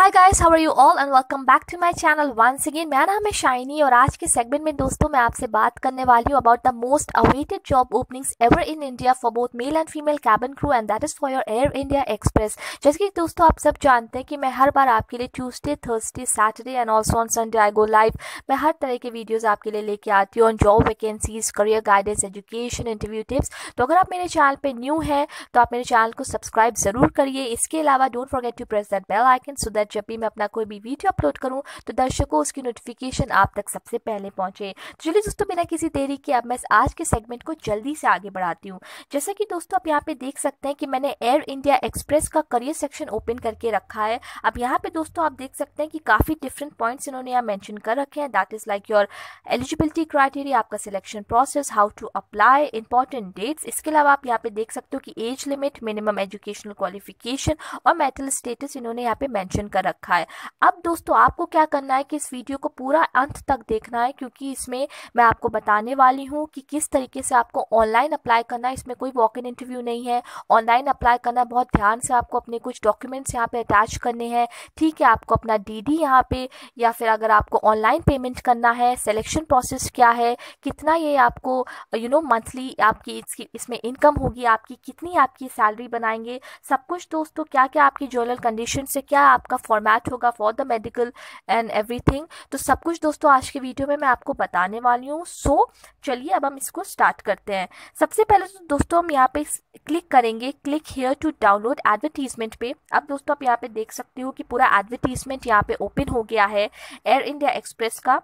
Hi guys how are you all and welcome back to my channel once again मेरा नाम है shiny और आज के सेगमेंट में दोस्तों मैं आपसे बात करने वाली हूँ about the most awaited job openings ever in India for both male and female cabin crew and that is for your Air India Express जैसे कि दोस्तों आप सब जानते हैं कि मैं हर बार आपके लिए Tuesday Thursday Saturday and also on Sunday I go live मैं हर तरह के वीडियोज़ आपके लिए लेके आती हूँ on job vacancies career guidance education interview tips तो अगर आप मेरे चैनल पर न्यू है तो आप मेरे चैनल को सब्सक्राइब ज़रूर करिए. इसके अलावा don't forget to press that bell icon so that जब भी मैं अपना कोई भी वीडियो अपलोड करूँ तो दर्शकों, उसकी नोटिफिकेशन आप तक सबसे पहले पहुँचे। तो चलिए दोस्तों, बिना किसी देरी के अब मैं आज के सेगमेंट को जल्दी से आगे बढ़ाती हूँ। जैसा कि दोस्तों, आप यहाँ पे देख सकते हैं कि मैंने एयर इंडिया एक्सप्रेस का करियर सेक्शन ओपन करके रखा है। अब यहाँ पे दोस्तों, आप देख सकते हैं कि काफ़ी डिफरेंट पॉइंट्स इन्होंने यहाँ मैंशन कर रखे हैं। That is like your eligibility criteria आपका selection process how to apply important dates इसके अलावा आप यहाँ पे देख सकते हो कि age limit minimum educational qualification और मेटल स्टेटस इन्होंने यहाँ पे मैंशन कर रखा है। अब दोस्तों, आपको क्या करना है कि इस वीडियो को पूरा अंत तक देखना है, क्योंकि इसमें मैं आपको बताने वाली हूँ कि किस तरीके से आपको ऑनलाइन अप्लाई करना है। इसमें कोई वॉक इन इंटरव्यू नहीं है। ऑनलाइन अप्लाई करना, बहुत ध्यान से आपको अपने कुछ डॉक्यूमेंट्स यहाँ पे अटैच करने हैं। ठीक है, आपको अपना डी डी यहाँ पे, या फिर अगर आपको ऑनलाइन पेमेंट करना है सिलेक्शन प्रोसेस क्या है, कितना ये आपको यू नो मंथली आपकी इसकी, इसमें इनकम होगी, आपकी कितनी आपकी सैलरी बनाएँगे, सब कुछ दोस्तों क्या क्या आपकी जर्नल कंडीशन से क्या आपका फॉर्मेट होगा for the medical and everything तो सब कुछ दोस्तों आज के वीडियो में मैं आपको बताने वाली हूँ। सो so, चलिए अब हम इसको स्टार्ट करते हैं। सबसे पहले तो दोस्तों हम यहाँ पे क्लिक करेंगे। Click here to download advertisement पे। अब दोस्तों आप यहाँ पे देख सकते हो कि पूरा एडवर्टीजमेंट यहाँ पे ओपन हो गया है। एयर इंडिया एक्सप्रेस का।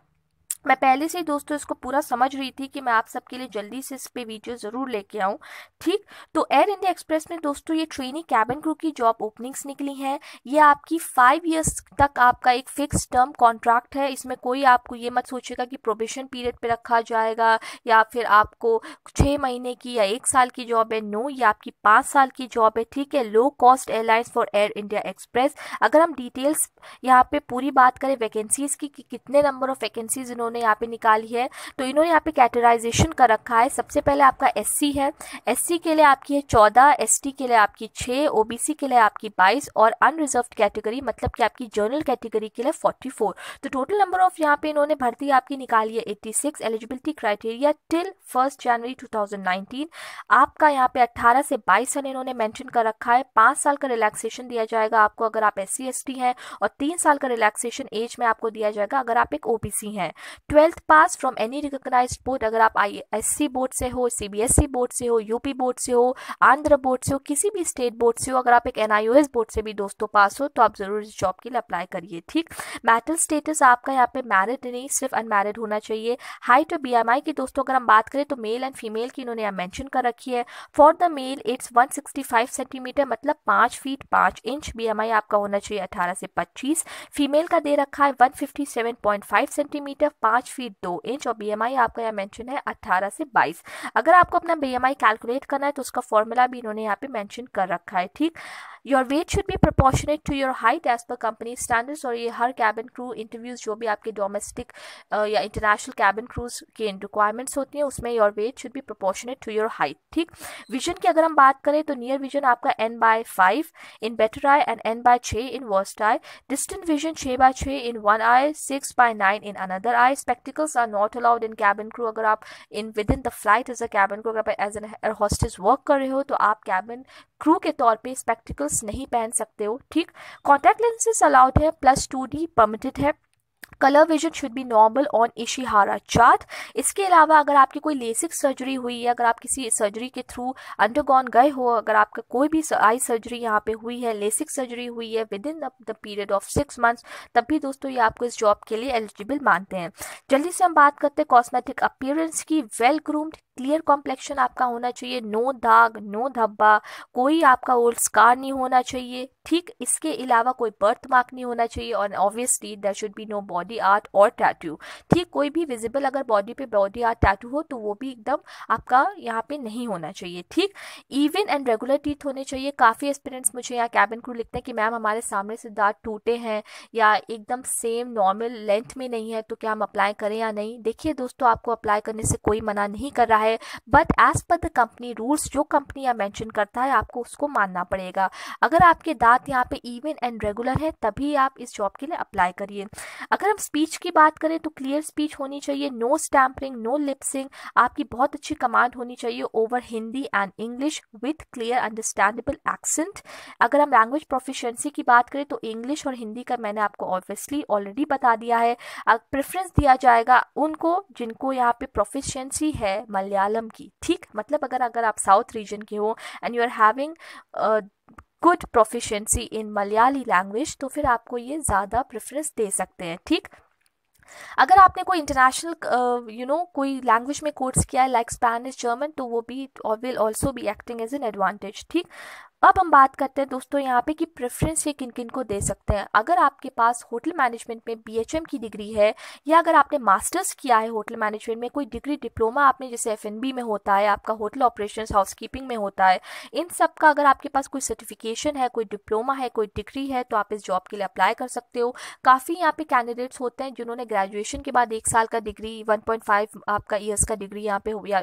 मैं पहले से ही दोस्तों इसको पूरा समझ रही थी कि मैं आप सबके लिए जल्दी से इस पे वीडियो ज़रूर लेके आऊँ, ठीक? तो एयर इंडिया एक्सप्रेस में दोस्तों ये ट्रेनिंग कैबिन क्रू की जॉब ओपनिंग्स निकली हैं। ये आपकी फाइव ईयर्स तक आपका एक फिक्स टर्म कॉन्ट्रैक्ट है। इसमें कोई आपको ये मत सोचेगा कि प्रोबेशन पीरियड पर रखा जाएगा या फिर आपको छः महीने की या एक साल की जॉब है। नो ये आपकी पाँच साल की जॉब है, ठीक है? Low cost airlines for Air India Express अगर हम डिटेल्स यहाँ पे पूरी बात करें वैकेंसीज़ कि कितने नंबर ऑफ़ वैकेंसीज इन्होंने इन्होंने यहाँ पे निकाली है। तो इन्होंने यहाँ पे कैटेगराइजेशन कर रखा है। सबसे पहले आपका एससी है। एससी के लिए आपकी है चौदह एस के लिए आपकी छः ओ के लिए आपकी बाईस और अनरिजर्व कैटेगरी मतलब कि आपकी जर्नल कैटेगरी के लिए फोर्टी तो टोटल नंबर ऑफ़ यहाँ पे इन्होंने भर्ती आपकी निकाली है eighty eligibility criteria till first January to आपका यहाँ पे अट्ठारह से बाईस साल इन्होंने मैंशन कर रखा है। पाँच साल का रिलैक्सेशन दिया जाएगा आपको अगर आप एस सी हैं और तीन साल का रिलैक्सेशन एज में आपको दिया जाएगा अगर आप एक ओबीसी हैं। Twelfth pass from any recognise board, अगर आप आई एस सी बोर्ड से हो, C B S E board से हो यूपी बोर्ड से हो, आंध्र बोर्ड से हो, किसी भी स्टेट बोर्ड से हो, अगर आप एक N I O S board से भी दोस्तों पास हो तो आप ज़रूर इस जॉब के लिए अप्लाई करिए, ठीक? मैटल स्टेटस आपका यहाँ पे मैरिड नहीं, सिर्फ़ अनमैरिड होना चाहिए। हाइट और बी एम आई की दोस्तों, अगर हम बात करें तो मेल एंड फीमेल की इन्होंने यहाँ मैंशन कर रखी है। For the male, it's one sixty five centimetre मतलब पाँच फीट पाँच इंच बी एम आई आपका होना चाहिए अठारह से पच्चीस। फीमेल का दे रखा है one fifty seven point five centimetre पाँच फीट दो इंच और बीएमआई आपका यहाँ मेंशन है 18 से 22 अगर आपको अपना बीएमआई कैलकुलेट करना है तो उसका फॉर्मूला भी इन्होंने यहाँ पे मेंशन कर रखा है, ठीक? Your weight should be proportionate to your height as per company standards और ये हर कैबिन क्रू इंटरव्यूज़ जो भी आपके डोमेस्टिक या इंटरनेशनल कैबिन क्रूज के रिक्वायरमेंट्स होती हैं, उसमें your weight should be proportionate to your height ठीक? विजन की अगर हम बात करें तो नियर विजन आपका N by five in better eye and N by छः in worst eye distant vision छः बाय छः in one eye six by nine in another eye spectacles are not allowed in cabin crew अगर आप in within the flight as a cabin crew अगर as an air hostess work कर रहे हो तो आप कैबिन क्रू के तौर पे स्पेक्टिकल्स नहीं पहन सकते हो, ठीक? कॉन्टैक्ट लेंसेज अलाउड है प्लस टू डी परमिटेड है। Colour vision should be normal on Ishihara chart इसके अलावा अगर आपकी कोई लेसिक सर्जरी हुई है अगर आप किसी सर्जरी के थ्रू अंडरगॉन गए हो अगर आपका कोई भी आई सर्जरी यहाँ पे हुई है लेसिक सर्जरी हुई है within the period of six months तब भी दोस्तों ये आपको इस जॉब के लिए एलिजिबल मानते हैं जल्दी से हम बात करते हैं कॉस्मेटिक अपियरेंस की वेल ग्रूम्ड क्लियर कॉम्प्लेक्शन आपका होना चाहिए नो दाग नो धब्बा कोई आपका ओल्ड स्कार नहीं होना चाहिए ठीक इसके अलावा कोई बर्थ मार्क नहीं होना चाहिए और obviously there should be no body body art और टैटू ठीक, कोई भी विजिबल अगर बॉडी पे बॉडी आर्ट टैटू हो तो वो भी एकदम आपका यहाँ पे नहीं होना चाहिए। ठीक इवन एंड रेगुलर टीथ होने चाहिए। काफ़ी एक्सपीरियंस मुझे यहाँ कैबिन क्रू लिखते हैं कि, मैम, हमारे सामने से दांत टूटे हैं या एकदम सेम नॉर्मल लेंथ में नहीं है तो क्या हम अप्लाई करें या नहीं? देखिए दोस्तों, आपको अप्लाई करने से कोई मना नहीं कर रहा है but as per the company rules जो कंपनी यहाँ मैंशन करता है, आपको उसको मानना पड़ेगा। अगर आपके दांत यहाँ पे इवन एंड रेगुलर है, तभी आप इस जॉब के लिए अप्लाई करिए। अगर हम स्पीच की बात करें तो क्लियर स्पीच होनी चाहिए नो स्टैम्परिंग नो लिपसिंग आपकी बहुत अच्छी कमांड होनी चाहिए over Hindi and English with clear understandable accent अगर हम लैंग्वेज प्रोफिशिएंसी की बात करें तो इंग्लिश और हिंदी का मैंने आपको ऑब्वियसली ऑलरेडी बता दिया है। प्रेफरेंस दिया जाएगा उनको जिनको यहाँ पे प्रोफिशिएंसी है मलयालम की। ठीक? मतलब अगर अगर आप साउथ रीजन के हो and you are having good proficiency in Malayali language तो फिर आपको ये ज़्यादा प्रेफरेंस दे सकते हैं, ठीक? अगर आपने कोई इंटरनेशनल यू नो कोई लैंग्वेज में कोर्स किया है लाइक स्पेनिश जर्मन तो वो भी will also be acting as an advantage ठीक? अब हम बात करते हैं दोस्तों यहाँ पे कि प्रेफरेंस ये किन किन को दे सकते हैं। अगर आपके पास होटल मैनेजमेंट में बीएचएम की डिग्री है या अगर आपने मास्टर्स किया है होटल मैनेजमेंट में, कोई डिग्री डिप्लोमा आपने जैसे एफएनबी में होता है, आपका होटल ऑपरेशन हाउसकीपिंग में होता है, इन सब का अगर आपके पास कोई सर्टिफिकेशन है, कोई डिप्लोमा है, कोई डिग्री है तो आप इस जॉब के लिए अप्लाई कर सकते हो। काफ़ी यहाँ पे कैंडिडेट्स होते हैं जिन्होंने ग्रेजुएशन के बाद एक साल का डिग्री वन आपका ईयर्स का डिग्री यहाँ पे या,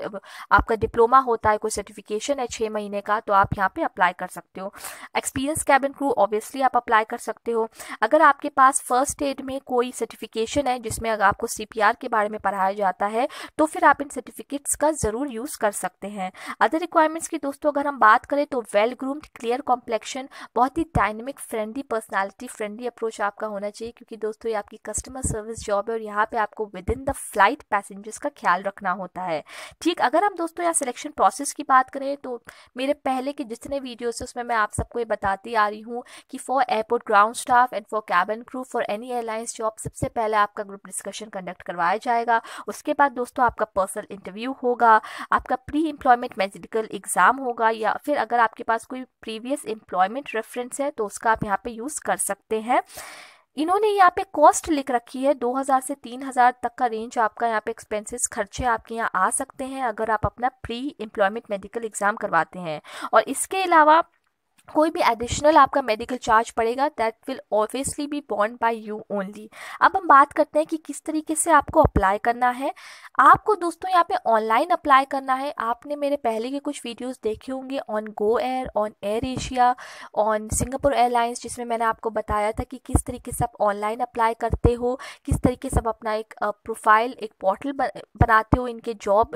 आपका डिप्लोमा होता है, कोई सर्टिफिकेशन है छः महीने का तो आप यहाँ पे अप्लाई कर सकते हो। एक्सपीरियंस कैबिन क्रू ऑब्वियसली आप अप्लाई कर सकते हो। अगर आपके पास फ़र्स्ट एड में कोई सर्टिफिकेशन है, जिसमें अगर आपको सीपीआर के बारे में पढ़ाया जाता है तो फिर आप इन सर्टिफिकेट्स का ज़रूर यूज़ कर सकते हैं। अदर रिक्वायरमेंट्स की दोस्तों, अगर हम बात करें तो वेल ग्रूम्ड क्लियर कॉम्प्लेक्शन बहुत ही dynamic friendly personality friendly approach आपका होना चाहिए, क्योंकि दोस्तों ये आपकी कस्टमर सर्विस जॉब है और यहाँ पे आपको within the flight passengers का ख्याल रखना होता है। ठीक, अगर हम दोस्तों यहाँ सिलेक्शन प्रोसेस की बात करें तो मेरे पहले के जितने वीडियोस है उसमें मैं आप सबको ये बताती आ रही हूँ कि for airport ground staff and for cabin crew for any airlines job सबसे पहले आपका ग्रुप डिस्कशन कंडक्ट करवाया जाएगा, उसके बाद दोस्तों आपका पर्सनल इंटरव्यू होगा, आपका प्री एम्प्लॉयमेंट मेडिकल एग्ज़ाम होगा या फिर अगर आपके पास कोई प्रीवियस एम्प्लॉयमेंट रेफरेंस है तो उसका आप यहाँ पे यूज़ कर सकते हैं। इन्होंने यहाँ पे कॉस्ट लिख रखी है 2000 से 3000 तक का रेंज आपका यहाँ पे एक्सपेंसेस खर्चे आपके यहाँ आ सकते हैं अगर आप अपना प्री एम्प्लॉयमेंट मेडिकल एग्ज़ाम करवाते हैं। और इसके अलावा कोई भी एडिशनल आपका मेडिकल चार्ज पड़ेगा that will obviously be bond by you only अब हम बात करते हैं कि किस तरीके से आपको अप्लाई करना है। आपको दोस्तों यहाँ पे ऑनलाइन अप्लाई करना है। आपने मेरे पहले के कुछ वीडियोस देखे होंगे on Go Air on Air Asia on Singapore Airlines जिसमें मैंने आपको बताया था कि किस तरीके से आप ऑनलाइन अप्लाई करते हो, किस तरीके से आप अपना एक प्रोफ़ाइल एक पोर्टल बनाते हो इनके जॉब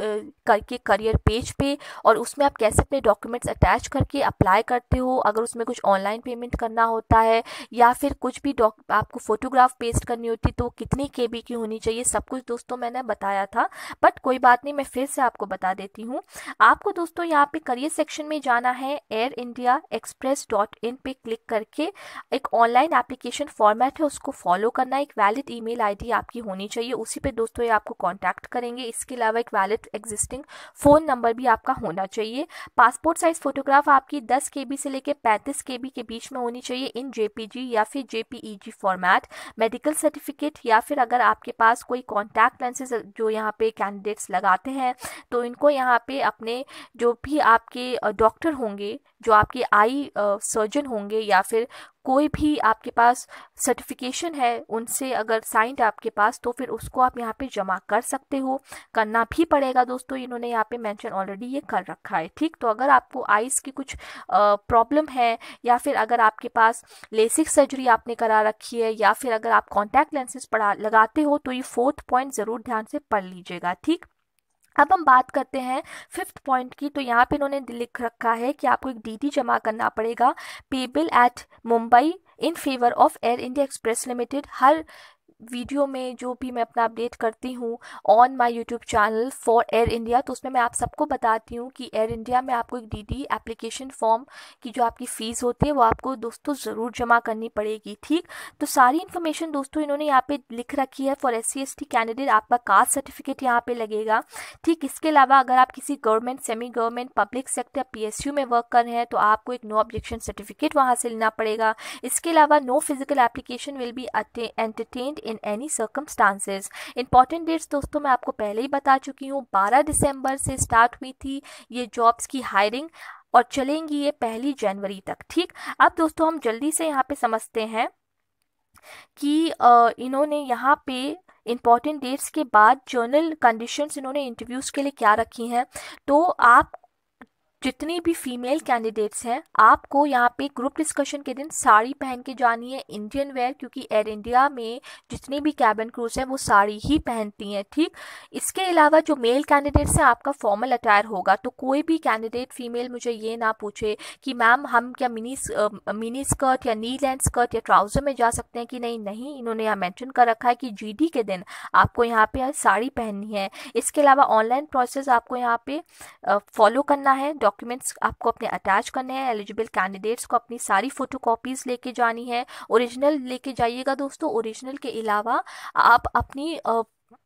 करके करियर पेज पे, और उसमें आप कैसे अपने डॉक्यूमेंट्स अटैच करके अप्लाई करते हो अगर उसमें कुछ ऑनलाइन पेमेंट करना होता है, या फिर कुछ भी डॉक आपको फोटोग्राफ पेस्ट करनी होती तो कितनी के की होनी चाहिए, सब कुछ दोस्तों मैंने बताया था। बट कोई बात नहीं, मैं फिर से आपको बता देती हूँ। आपको दोस्तों यहाँ पे करियर सेक्शन में जाना है Air India Express dot in पे क्लिक करके एक ऑनलाइन एप्लीकेशन फॉर्मेट है, उसको फॉलो करना। एक वैलिड ईमेल आईडी आपकी होनी चाहिए, उसी पे दोस्तों ये आपको कॉन्टैक्ट करेंगे। इसके अलावा एक वैलिड एग्जिस्टिंग फ़ोन नंबर भी आपका होना चाहिए। पासपोर्ट साइज़ फोटोग्राफ आपकी दस के से लेकर के बी के बीच में होनी चाहिए इन जेपीजी या फिर जेपीईजी फॉर्मेट मेडिकल सर्टिफिकेट या फिर अगर आपके पास कोई कॉन्टैक्ट लेंसेज जो यहाँ पे कैंडिडेट्स लगाते हैं तो इनको यहाँ पे अपने जो भी आपके डॉक्टर होंगे जो आपके आई सर्जन होंगे या फिर कोई भी आपके पास सर्टिफिकेशन है, उनसे अगर साइंड आपके पास तो फिर उसको आप यहाँ पे जमा कर सकते हो। करना भी पड़ेगा दोस्तों, इन्होंने यहाँ पे मेंशन ऑलरेडी ये कर रखा है, ठीक? तो अगर आपको आइस की कुछ प्रॉब्लम है या फिर अगर आपके पास लेसिक सर्जरी आपने करा रखी है या फिर अगर आप कॉन्टैक्ट लेंसेज पढ़ा, लगाते हो तो ये फोर्थ पॉइंट ज़रूर ध्यान से पढ़ लीजिएगा, ठीक? अब हम बात करते हैं फिफ्थ पॉइंट की। तो यहाँ पे इन्होंने लिख रखा है कि आपको एक डीडी जमा करना पड़ेगा। Payable at Mumbai in favour of Air India Express limited her video में जो भी मैं अपना अपडेट करती हूँ on my YouTube channel for Air India तो उसमें मैं आप सबको बताती हूँ कि एयर इंडिया में आपको एक डीडी एप्लीकेशन फॉर्म की जो आपकी फ़ीस होती है, वो आपको दोस्तों ज़रूर जमा करनी पड़ेगी, ठीक? तो सारी इन्फॉर्मेशन दोस्तों इन्होंने यहाँ पे लिख रखी है फॉर एस सी कैंडिडेट आपका कास्ट सर्टिफिकेट यहाँ पे लगेगा, ठीक? इसके अलावा अगर आप किसी government semi government public sector PSU में वर्क कर रहे हैं तो आपको एक नो ऑब्जेक्शन सर्टिफिकेट वहाँ से लेना पड़ेगा। इसके अलावा no physical application will be entertained in any circumstances important dates दोस्तों, मैं आपको पहले ही बता चुकी हूँ। 12 दिसंबर से स्टार्ट हुई थी ये जॉब्स की हायरिंग और चलेंगी ये पहली जनवरी तक, ठीक? अब दोस्तों, हम जल्दी से यहाँ पे समझते हैं कि इन्होंने यहाँ पे इंपॉर्टेंट डेट्स के बाद जर्नल कंडीशंस इन्होंने इंटरव्यूज़ के लिए क्या रखी हैं। तो आप जितनी भी फीमेल कैंडिडेट्स हैं, आपको यहाँ पे ग्रुप डिस्कशन के दिन साड़ी पहन के जानी है इंडियन वेयर क्योंकि एयर इंडिया में जितनी भी कैबिन क्रूज हैं, वो साड़ी ही पहनती हैं, ठीक? इसके अलावा जो मेल कैंडिडेट्स हैं, आपका फॉर्मल अटायर होगा तो कोई भी कैंडिडेट फीमेल मुझे ये ना पूछे कि मैम हम क्या मिनी मिनी स्कर्ट या नी लैंड स्कर्ट या ट्राउज़र में जा सकते हैं कि नहीं? नहीं, इन्होंने यहाँ मैंशन कर रखा है कि जीडी के दिन आपको यहाँ पे साड़ी पहननी है। इसके अलावा ऑनलाइन प्रोसेस आपको यहाँ पे फॉलो करना है डॉक्यूमेंट्स आपको अपने अटैच करने हैं एलिजिबल कैंडिडेट्स को अपनी सारी फ़ोटो कॉपीज लेके जानी है ओरिजिनल लेके जाइएगा दोस्तों ओरिजिनल के अलावा आप अपनी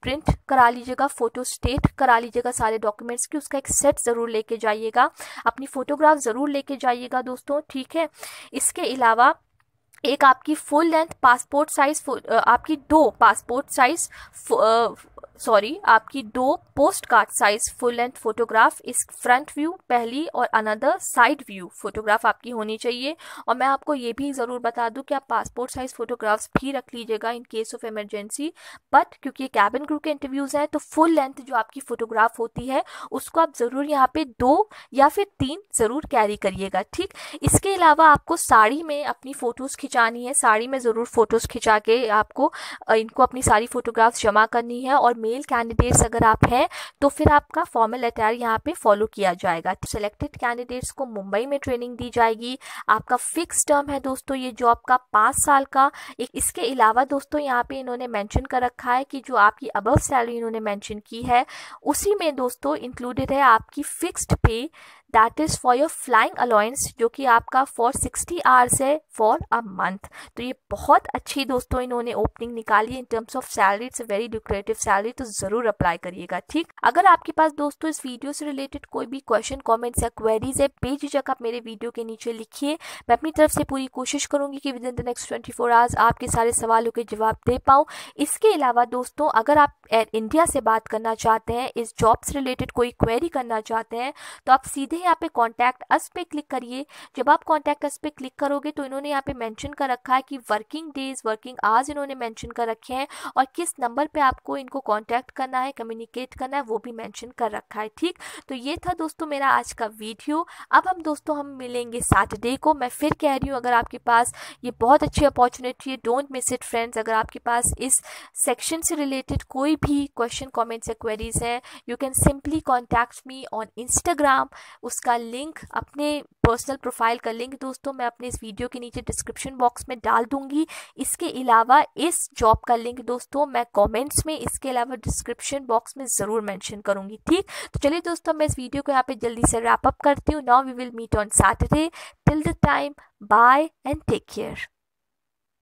प्रिंट करा लीजिएगा फ़ोटो स्टेट करा लीजिएगा सारे डॉक्यूमेंट्स की, उसका एक सेट ज़रूर लेके जाइएगा, अपनी फ़ोटोग्राफ ज़रूर लेके जाइएगा दोस्तों, ठीक है? इसके अलावा एक आपकी फुल लेंथ पासपोर्ट साइज़ आपकी दो पासपोर्ट साइज़ सॉरी आपकी दो post card size full length photograph इस फ्रंट व्यू पहली और अनदर साइड व्यू फोटोग्राफ आपकी होनी चाहिए। और मैं आपको ये भी ज़रूर बता दूँ कि आप पासपोर्ट साइज़ फोटोग्राफ्स भी रख लीजिएगा in case of emergency but क्योंकि कैबिन क्रू के इंटरव्यूज़ हैं तो फुल लेंथ जो आपकी फ़ोटोग्राफ होती है, उसको आप ज़रूर यहाँ पे दो या फिर तीन ज़रूर कैरी करिएगा, ठीक? इसके अलावा आपको साड़ी में अपनी फ़ोटोज़ खिंचानी है। साड़ी में ज़रूर फ़ोटोज़ खिंचा के आपको इनको अपनी सारी फ़ोटोग्राफ्स जमा करनी है और मेल कैंडिडेट्स अगर आप हैं तो फिर आपका फॉर्मल अटायर यहाँ पे फॉलो किया जाएगा। सिलेक्टेड कैंडिडेट्स को मुंबई में ट्रेनिंग दी जाएगी। आपका फिक्स टर्म है दोस्तों, ये जॉब का पाँच साल का, एक इसके अलावा दोस्तों यहाँ पे इन्होंने मैंशन कर रखा है कि जो आपकी अबव सैलरी इन्होंने मैंशन की है, उसी में दोस्तों इंक्लूडेड है आपकी fixed pay that is for your flying allowance जो कि आपका फॉर सिक्सटी आवर्स है फॉर अ मंथ तो ये बहुत अच्छी दोस्तों इन्होंने ओपनिंग निकाली in terms of salary it's very decorative salary तो ज़रूर अप्लाई करिएगा, ठीक? अगर आपके पास दोस्तों इस वीडियो से रिलेटेड कोई भी क्वेश्चन कॉमेंट्स या क्वेरीज है बेझिझक आप मेरे वीडियो के नीचे लिखिए। मैं अपनी तरफ़ से पूरी कोशिश करूँगी कि within the next twenty four hours आपके सारे सवालों के जवाब दे पाऊँ। इसके अलावा दोस्तों, अगर आप एयर इंडिया से बात करना चाहते हैं, इस जॉब से रिलेटेड कोई क्वेरी करना चाहते हैं तो आप सीधे यहाँ पे कॉन्टैक्ट अस पे क्लिक करिए। जब आप कॉन्टैक्ट अस पे क्लिक करोगे तो इन्होंने यहाँ पे मेंशन कर रखा है कि वर्किंग डेज़ वर्किंग आवर्स इन्होंने मेंशन कर रखे हैं और किस नंबर पे आपको इनको कॉन्टैक्ट करना है कम्युनिकेट करना है, वो भी मेंशन कर रखा है, ठीक? तो ये था दोस्तों मेरा आज का वीडियो अब हम दोस्तों हम मिलेंगे सैटरडे को। मैं फिर कह रही हूँ, अगर आपके पास ये बहुत अच्छी अपॉर्चुनिटी है डोंट मिस इट फ्रेंड्स अगर आपके पास इस सेक्शन से रिलेटेड कोई भी क्वेश्चन कॉमेंट्स या क्वेरीज है you can simply contact me on Instagram उसका लिंक अपने पर्सनल प्रोफ़ाइल का लिंक दोस्तों मैं अपने इस वीडियो के नीचे डिस्क्रिप्शन बॉक्स में डाल दूँगी। इसके अलावा इस जॉब का लिंक दोस्तों मैं कमेंट्स में, इसके अलावा डिस्क्रिप्शन बॉक्स में ज़रूर मेंशन करूँगी, ठीक? तो चलिए दोस्तों मैं इस वीडियो को यहाँ पे जल्दी से रैपअप करती हूँ। Now we will meet on Saturday till the time bye and take care